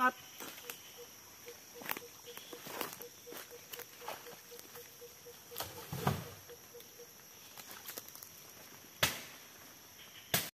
up